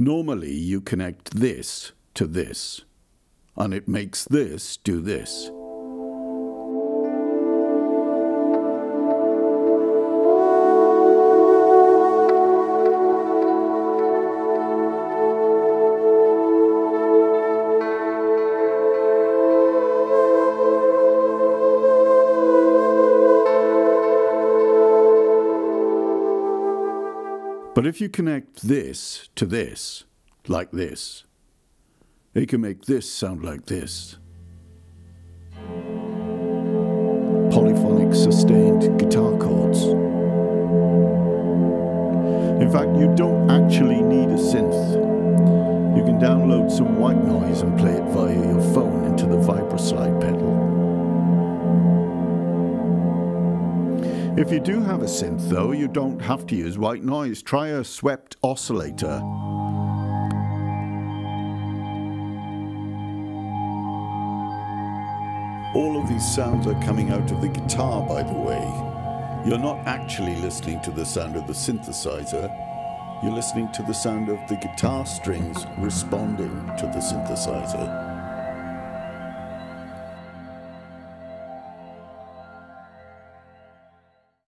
Normally, you connect this to this, and it makes this do this. But if you connect this to this, like this, it can make this sound like this. Polyphonic sustained guitar chords. In fact, you don't actually need a synth. You can download some white noise If you do have a synth, though, you don't have to use white noise. Try a swept oscillator. All of these sounds are coming out of the guitar, by the way. You're not actually listening to the sound of the synthesizer. You're listening to the sound of the guitar strings responding to the synthesizer.